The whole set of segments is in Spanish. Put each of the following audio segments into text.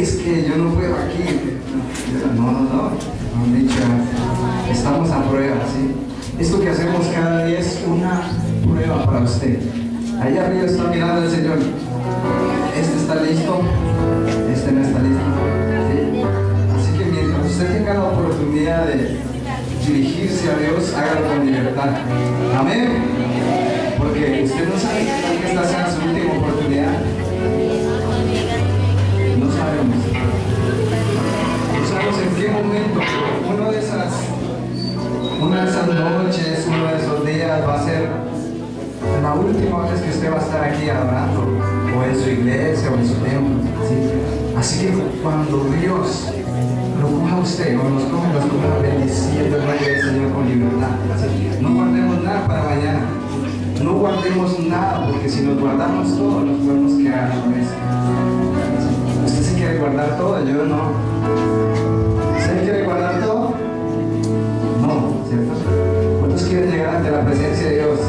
es que yo no puedo aquí. No, no, no. Han dicho, estamos a prueba, ¿sí? Esto que hacemos cada día es una prueba para usted. Allá arriba está mirando el Señor. Este está listo, este no está listo. ¿sí? Así que mientras usted tenga la oportunidad de dirigirse a Dios, hágalo con libertad. Amén. Porque usted no sabe que esta sea su última oportunidad. No sabemos en qué momento, una de esas, una de esas noches, uno de esos días va a ser la última vez que usted va a estar aquí adorando, o en su iglesia, o en su templo. ¿sí? Así que cuando Dios lo coja usted, o nos coja, nos coja bendiciendo el nombre del Señor con libertad. ¿sí? No guardemos nada para mañana. No guardemos nada, porque si nos guardamos todo, nos podemos quedar a la vez. Guardar todo, yo no. ¿Usted quiere guardar todo? No, ¿cierto? ¿Cuántos quieren llegar ante la presencia de Dios?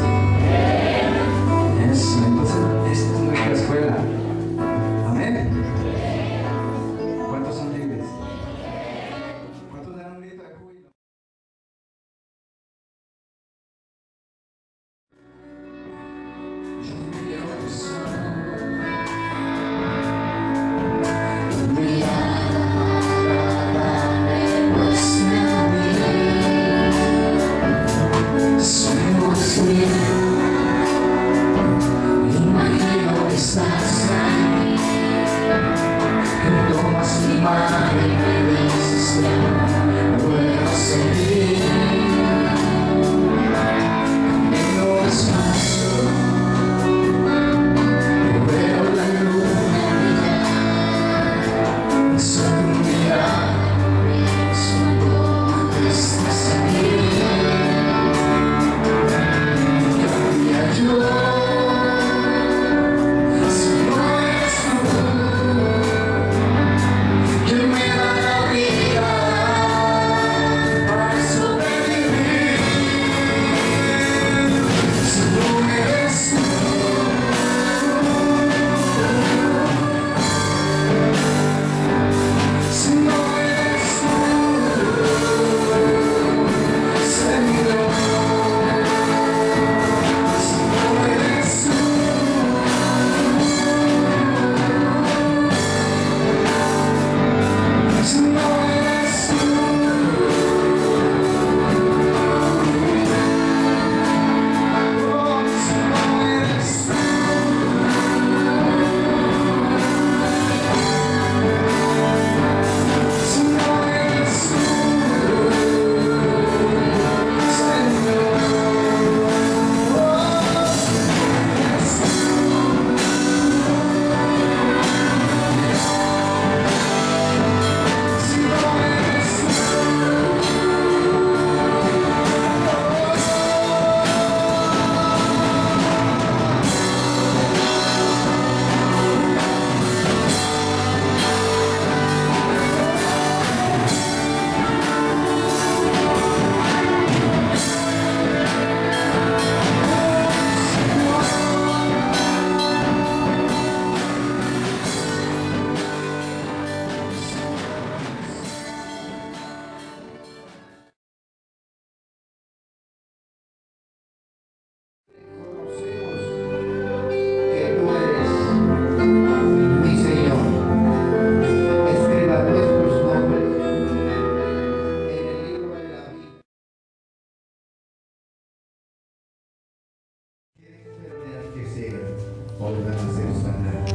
A ser sanadas.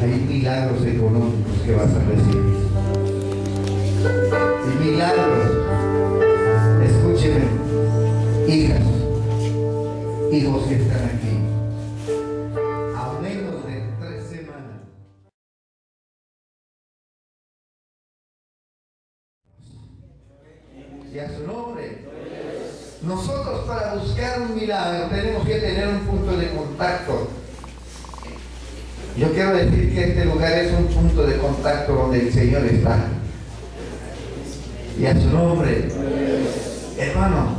Hay milagros económicos que vas a recibir. Y milagros, escúcheme, hijas, hijos que están aquí. Y a su nombre. Nosotros para buscar un milagro tenemos que tener un punto de contacto. Yo quiero decir que este lugar es un punto de contacto donde el Señor está. Y a su nombre, hermano,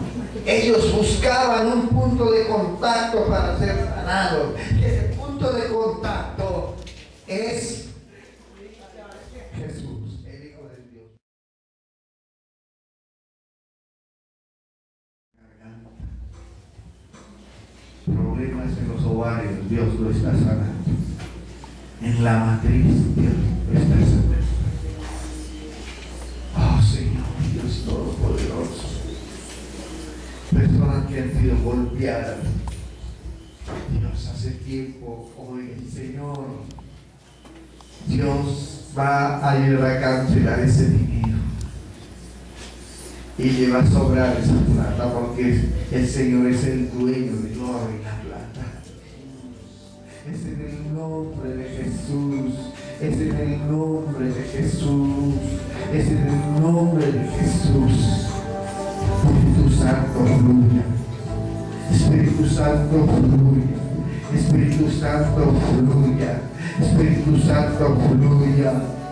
ellos buscaban un punto de contacto para ser sanados. Y ese punto de contacto es Jesús, el Hijo de Dios. Problemas en los ovarios, Dios lo está sanando. En la matriz, está sanando. Oh Señor, Dios Todopoderoso. Personas que han sido golpeadas. Dios, hace tiempo, hoy el Señor, Dios va a ayudar a cancelar ese dinero. Y le va a sobrar esa plata porque el Señor es el dueño oro y la plata. Es en el nombre de Jesús. Es en el nombre de Jesús. Es en el nombre de Jesús. Espíritu Santo, fluya. Espíritu Santo, fluya. Espíritu Santo, fluya. Espíritu Santo, fluya.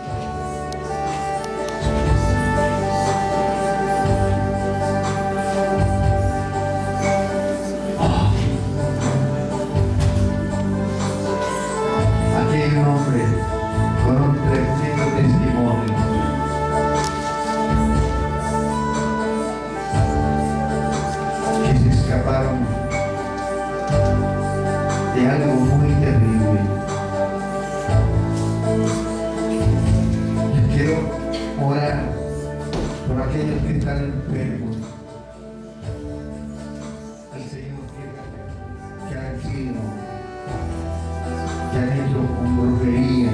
Que han hecho con brujería,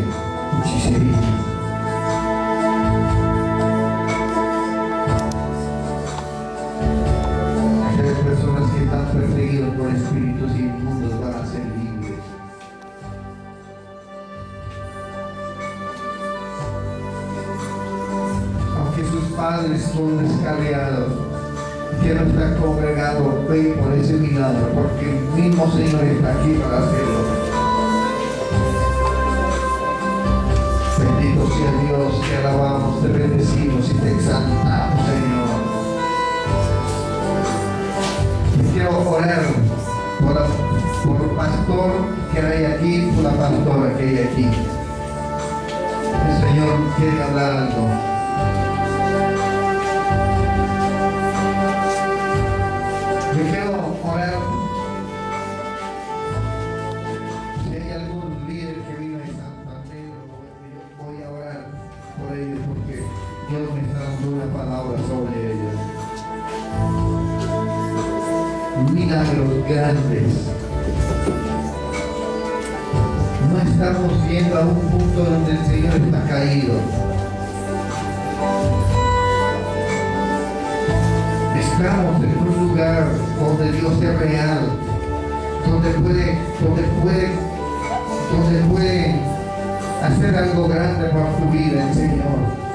hechicería. Aquellas personas que están perseguidas por espíritus inmundos van a ser libres. Aunque sus padres son descarriados, que no está congregado, ve por ese milagro, porque el mismo Señor está aquí para hacerlo. Dios, te alabamos, te bendecimos y te exaltamos, Señor. Y quiero orar por, la- por el pastor que hay aquí, por la pastora que hay aquí. El Señor quiere hablar algo. Viendo a un punto donde el Señor está caído. Estamos en un lugar donde Dios es real, donde puede, donde puede, donde puede hacer algo grande para tu vida, el Señor.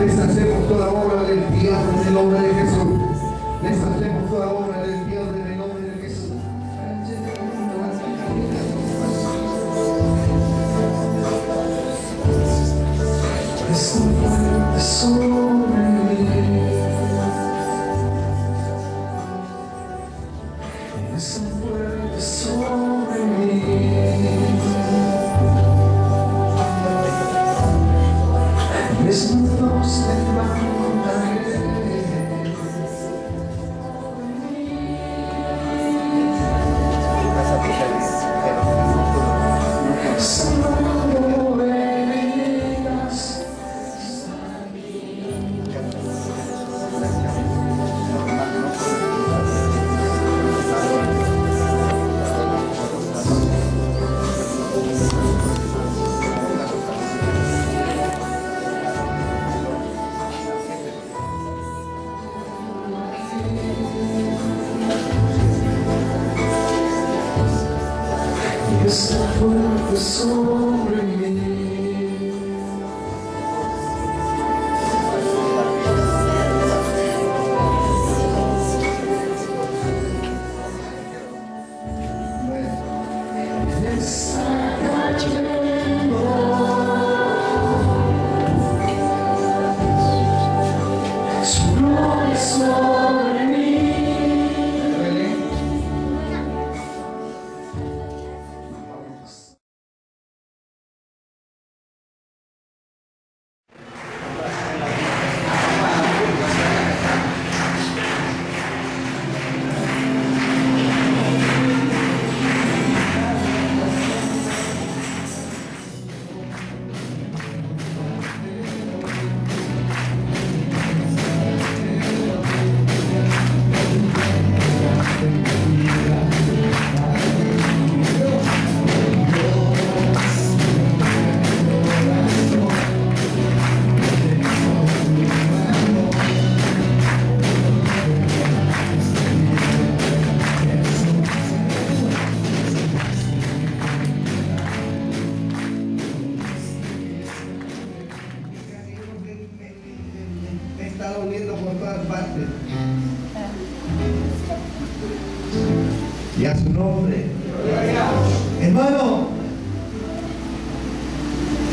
Deshacemos toda obra Está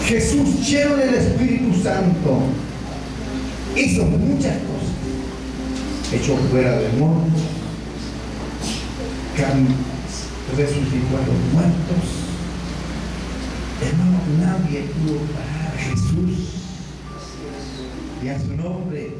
Jesús lleno del Espíritu Santo hizo muchas cosas. Echó fuera demonios, resucitó a los muertos. Hermano, nadie pudo parar a Jesús y a su nombre